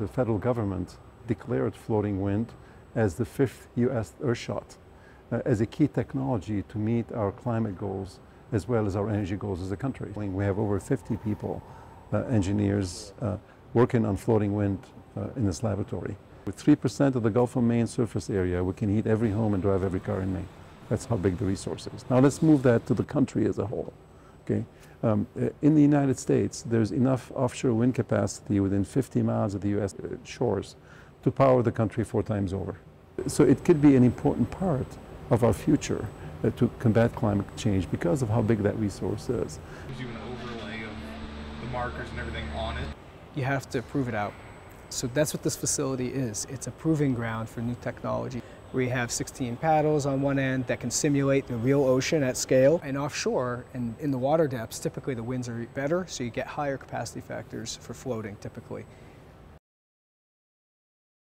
the federal government declared floating wind as the fifth U.S. Earthshot, uh, as a key technology to meet our climate goals as well as our energy goals as a country. We have over 50 people, uh, engineers, uh, working on floating wind uh, in this laboratory. With 3% of the Gulf of Maine surface area, we can heat every home and drive every car in Maine. That's how big the resource is. Now let's move that to the country as a whole. Okay? Um, in the United States, there's enough offshore wind capacity within 50 miles of the U.S. shores to power the country four times over. So it could be an important part of our future uh, to combat climate change because of how big that resource is. Gives you an overlay of the markers and everything on it. You have to prove it out. So that's what this facility is. It's a proving ground for new technology. We have 16 paddles on one end that can simulate the real ocean at scale. And offshore and in the water depths, typically the winds are better, so you get higher capacity factors for floating typically.